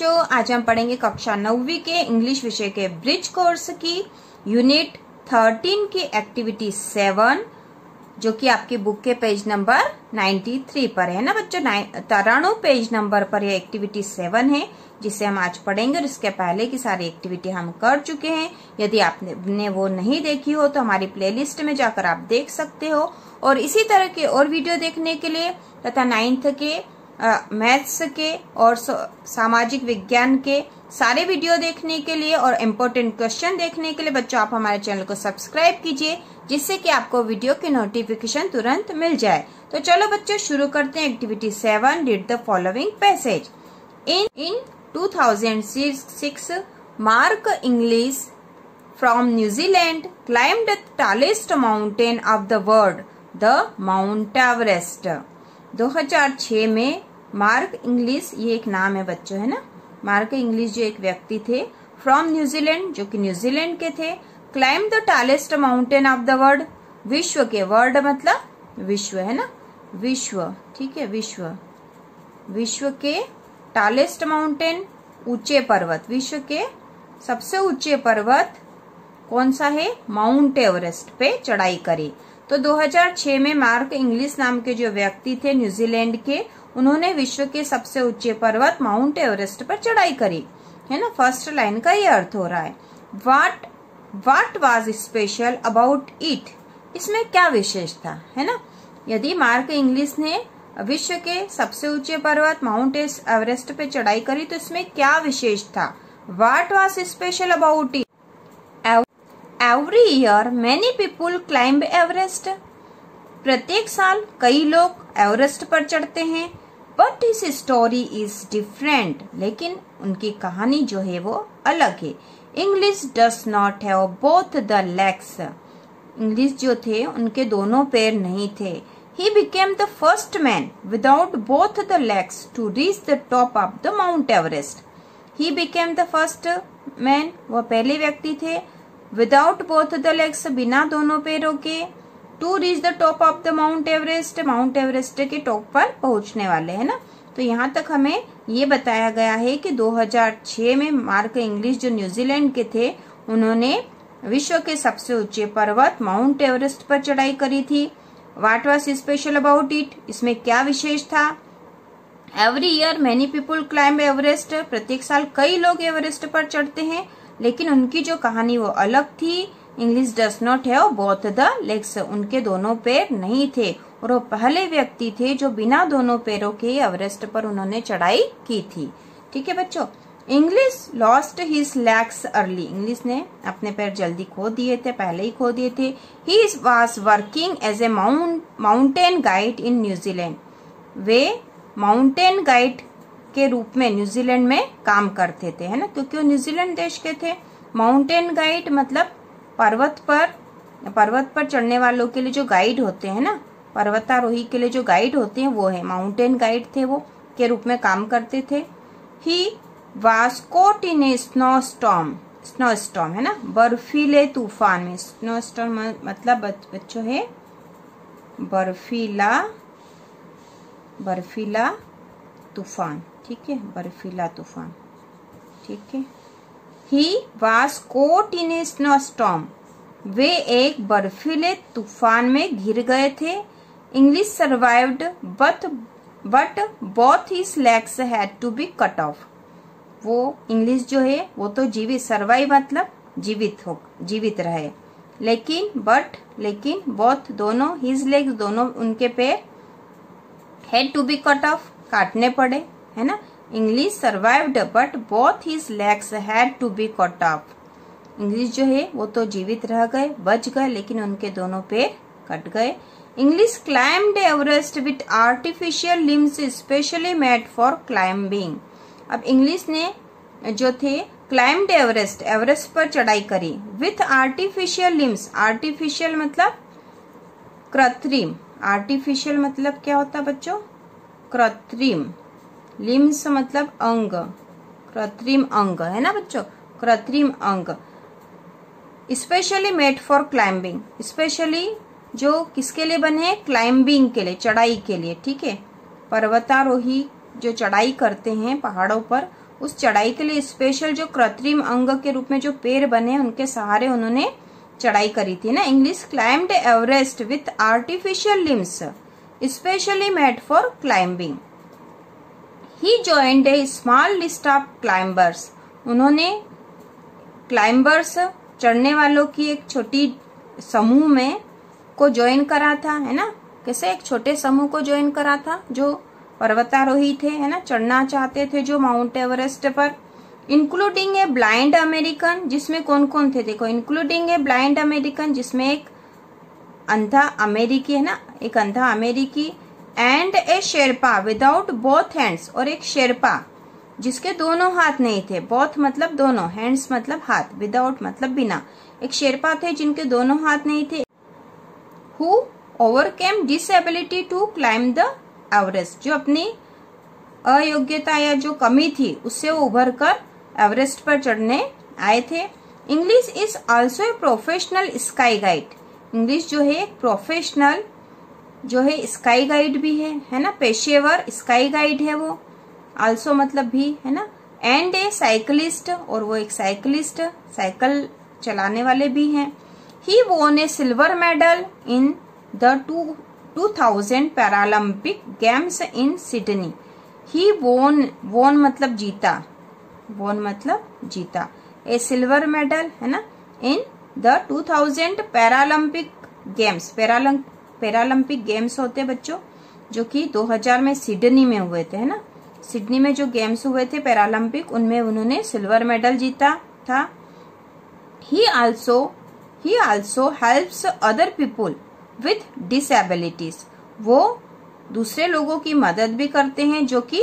बच्चों, आज हम पढ़ेंगे कक्षा नौवीं के इंग्लिश विषय के ब्रिज कोर्स की यूनिट थर्टीन की एक्टिविटी सेवन जो कि आपकी बुक के पेज नंबर नाइन्टी थ्री पर है ना बच्चों? तराणु पेज नंबर पर यह एक्टिविटी सेवन है, जिसे हम आज पढ़ेंगे और इसके पहले की सारी एक्टिविटी हम कर चुके हैं। यदि आपने वो नहीं देखी हो तो हमारी प्लेलिस्ट में जाकर आप देख सकते हो। और इसी तरह के और वीडियो देखने के लिए तथा नाइन्थ के मैथ्स के और सामाजिक विज्ञान के सारे वीडियो देखने के लिए और इम्पोर्टेंट क्वेश्चन देखने के लिए बच्चों, आप हमारे चैनल को सब्सक्राइब कीजिए, जिससे कि आपको वीडियो की नोटिफिकेशन तुरंत मिल जाए। तो चलो बच्चों, शुरू करते हैं activity seven read the following passage in in 2006 Mark Inglis from New Zealand tallest mountain of the world the Mount Everest 2006 में मार्क इंग्लिश ये एक नाम है बच्चों, है ना? मार्क इंग्लिश जो एक व्यक्ति थे फ्रॉम न्यूजीलैंड जो कि न्यूजीलैंड के थे climb the tallest mountain of the world विश्व के वर्ल्ड मतलब विश्व, है ना? विश्व, ठीक है, विश्व। विश्व के टालेस्ट माउंटेन ऊँचे पर्वत। विश्व के सबसे ऊँचे पर्वत कौन सा है? माउंट एवरेस्ट पे चढ़ाई करी। तो 2006 में मार्क इंग्लिश नाम के जो व्यक्ति थे न्यूजीलैंड के उन्होंने विश्व के सबसे ऊँचे पर्वत माउंट एवरेस्ट पर चढ़ाई करी। है ना? फ़र्स्ट लाइन का ये अर्थ हो रहा है। What what was special about it इसमें क्या विशेष था? है ना? यदि मार्क इंग्लिश ने विश्व के सबसे ऊँचे पर्वत माउंट एवरेस्ट पे चढ़ाई करी तो इसमें क्या विशेष था? What was special about it every year many people climb Everest प्रत्येक साल कई लोग एवरेस्ट पर चढ़ते हैं। बट इस स्टोरी इज़ डिफरेंट लेकिन उनकी कहानी जो है वो अलग है। Inglis does not have both the legs Inglis जो थे, उनके दोनों पैर नहीं थे। He became the first man without both the legs to reach the top of the Mount Everest he became the first man वह पहले व्यक्ति थे विदाउट बोथ द लेग्स बिना दोनों पैरों के। To reach the top of the Mount Everest Mount Everest के top पर पहुँचने वाले है ना? तो यहाँ तक हमें ये बताया गया है कि 2006 में मार्क इंग्लिश जो न्यूजीलैंड के थे, उन्होंने विश्व के सबसे ऊँचे पर्वत माउंट एवरेस्ट पर चढ़ाई करी थी। What was special about it इसमें क्या विशेष था? Every year many people climb Everest प्रत्येक साल कई लोग एवरेस्ट पर चढ़ते हैं। लेकिन उनकी जो कहानी वो अलग थी। Inglis does not have both the legs उनके दोनों पैर नहीं थे। और वो पहले व्यक्ति थे जो बिना दोनों पैरों के एवरेस्ट पर उन्होंने चढ़ाई की थी। ठीक है बच्चों? Inglis lost his legs early Inglis ने अपने पैर जल्दी खो दिए थे, पहले ही खो दिए थे। He was working as a mount mountain guide in New Zealand way mountain guide के रूप में न्यूजीलैंड में काम करते थे, है ना? क्योंकि वो न्यूजीलैंड देश के थे। माउंटेन गाइड मतलब पर्वत पर पर्वत पर चढ़ने वालों के लिए जो गाइड होते हैं ना, पर्वतारोही के लिए जो गाइड होते हैं वो है। माउंटेन गाइड थे वो, के रूप में काम करते थे। He was caught in a snowstorm snowstorm है ना? बर्फीले तूफ़ान में। स्नो स्टॉम मतलब बच्चों है, बर्फीला बर्फीला तूफ़ान। ठीक है? बर्फीला तूफ़ान। ठीक है? He was caught in snowstorm वे एक बर्फीले तूफ़ान में घिर गए थे। Inglis survived but but both his legs had to be cut off वो इंग्लिश जो है, वो तो जीवित सर्वाइव मतलब जीवित हो, जीवित रहे। लेकिन बट लेकिन बोथ दोनों हिज लेग्स दोनों उनके पैर had to be cut off काटने पड़े, है ना? Inglis survived but both his legs had to be cut off Inglis जो है, वो तो जीवित रह गए, बच गए, लेकिन उनके दोनों पैर कट गए। Inglis climbed Everest with artificial limbs specially made for climbing अब इंग्लिश ने जो थे क्लाइम्ड एवरेस्ट एवरेस्ट पर चढ़ाई करी। विथ आर्टिफिशियल लिम्स आर्टिफिशियल मतलब कृत्रिम। आर्टिफिशियल मतलब क्या होता है बच्चों? कृत्रिम। लिम्स मतलब अंग, कृत्रिम अंग, है ना बच्चों? कृत्रिम अंग। Specially made for climbing specially जो किसके लिए बने हैं? क्लाइंबिंग के लिए, चढ़ाई के लिए, ठीक है? पर्वतारोही जो चढ़ाई करते हैं पहाड़ों पर, उस चढ़ाई के लिए स्पेशल जो कृत्रिम अंग के रूप में जो पेड़ बने उनके सहारे उन्होंने चढ़ाई करी थी ना? Inglis climbed Everest with artificial limbs specially made for climbing he joined a small list of climbers उन्होंने क्लाइंबर्स चढ़ने वालों की एक छोटी समूह में को ज्वाइन करा था, है ना? कैसे? एक छोटे समूह को ज्वाइन करा था, जो पर्वतारोही थे, है ना? चढ़ना चाहते थे जो माउंट एवरेस्ट पर इंक्लूडिंग ए ब्लाइंड अमेरिकन जिसमें कौन कौन थे? देखो इंक्लूडिंग ए ब्लाइंड अमेरिकन जिसमें एक अंधा अमेरिकी, है ना? एक अंधा अमेरिकी and a Sherpa without both hands और एक शेरपा जिसके दोनों हाथ नहीं थे। बोथ मतलब दोनों हैंड्स मतलब हाथ विदाउट मतलब बिना। एक शेरपा थे, जिनके दोनों हाथ नहीं थे। Who overcame disability to climb the Everest जो अपनी अयोग्यता या जो कमी थी, उससे वो उभर कर एवरेस्ट पर चढ़ने आए थे। Inglis is also a professional ski guide Inglis जो है, एक प्रोफेशनल जो है स्काई गाइड भी है है ना? पेशेवर स्काई गाइड है वो। आल्सो मतलब भी, है ना? एंड ए साइकिलिस्ट और वो एक साइकिलिस्ट साइकिल चलाने वाले भी हैं। He won a silver medal in the two 2000 Paralympic games in Sydney he won won मतलब जीता। वोन मतलब जीता। ए सिल्वर मेडल है ना? In the 2000 Paralympic games Paralympic games होते बच्चों, जो कि 2000 में सिडनी में हुए थे, है ना? सिडनी में जो गेम्स हुए थे पैरालंपिक उनमें उन्होंने सिल्वर मेडल जीता था। He also he also helps other people with disabilities वो दूसरे लोगों की मदद भी करते हैं, जो कि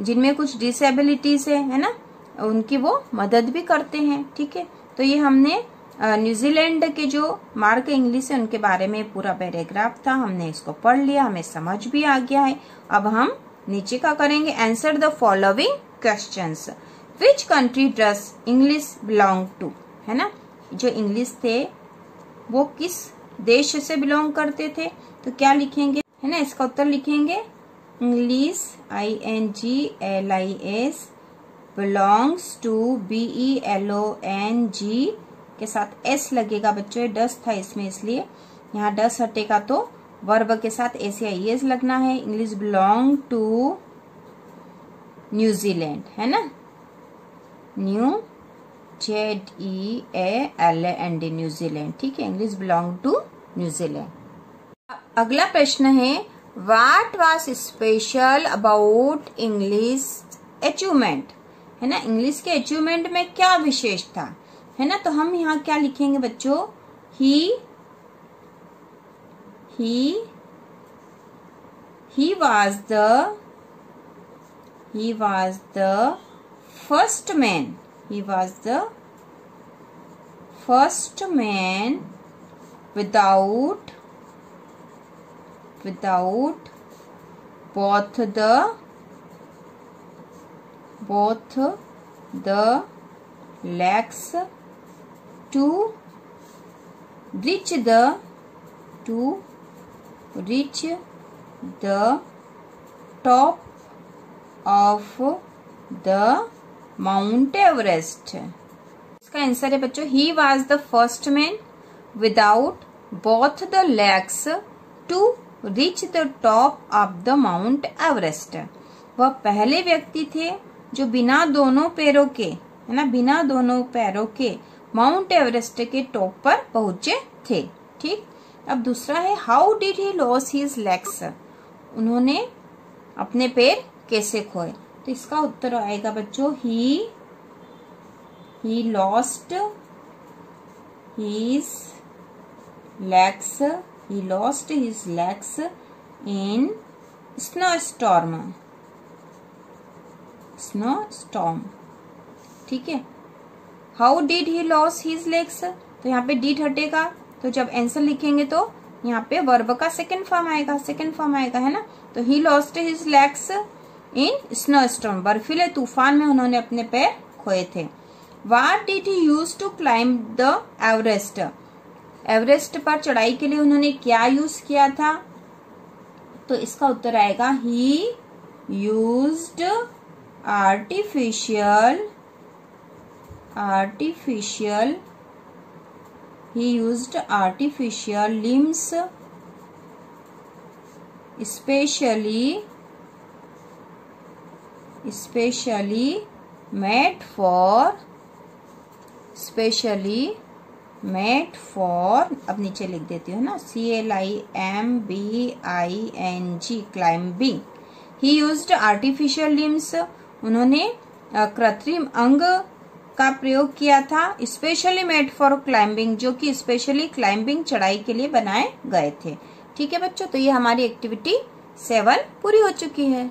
जिनमें कुछ डिसेबिलिटीज है है ना? उनकी वो मदद भी करते हैं, ठीक है? तो ये हमने न्यूजीलैंड के जो मार्क इंग्लिश है, उनके बारे में पूरा पैराग्राफ था, हमने इसको पढ़ लिया, हमें समझ भी आ गया है। अब हम नीचे का करेंगे answer the following question which country does Inglis belong to है ना? जो इंग्लिश थे, वो किस देश से बिलोंग करते थे? तो क्या लिखेंगे? है ना, इसका उत्तर लिखेंगे Inglis I N G L I S belongs to B E L O N G के साथ एस लगेगा बच्चों डस था इसमें इसलिए। यहाँ डस हटेगा तो वर्ब के साथ एस या एस लगना है। इंग्लिश बिलोंग टू न्यूजीलैंड है ना? New Z E L and New Zealand ठीक है? Inglis belong to New Zealand अगला प्रश्न है what was special about Inglis achievement है ना? इंग्लिश के अचीवमेंट में क्या विशेष था? है ना? तो हम यहाँ क्या लिखेंगे बच्चों? He he he was the he was the first man he was the first man without without both the both the legs to reach the, to reach the top of the Mount Everest इसका answer है बच्चों he was the first man without both the legs to reach the top of the Mount Everest वह पहले व्यक्ति थे जो बिना दोनों पैरों के, है ना, बिना दोनों पैरों के माउंट एवरेस्ट के टॉप पर पहुँचे थे, ठीक? अब दूसरा है how did he lose his legs उन्होंने अपने पैर कैसे खोए? तो इसका उत्तर आएगा बच्चों he he lost his legs he lost his legs in snow storm snow storm ठीक है? How did he lose his legs तो यहाँ पे डिड हटेगा। तो जब आंसर लिखेंगे तो यहाँ पे वर्ब का सेकेंड फॉर्म आएगा सेकेंड फॉर्म आएगा, है ना? तो he lost his legs in snow storm बर्फीले तूफ़ान में उन्होंने अपने पैर खोए थे। What did he use to climb the Everest Everest पर चढ़ाई के लिए उन्होंने क्या यूज़ किया था? तो इसका उत्तर आएगा he used artificial artificial he used artificial limbs especially especially made for specially made for अब नीचे लिख देती हूँ ना C L I M B I N G climbing he use artificial limbs उन्होंने कृत्रिम अंग का प्रयोग किया था स्पेशली मेड फॉर क्लाइंबिंग जो कि स्पेशली क्लाइंबिंग चढ़ाई के लिए बनाए गए थे। ठीक है बच्चों तो ये हमारी एक्टिविटी सेवन पूरी हो चुकी है।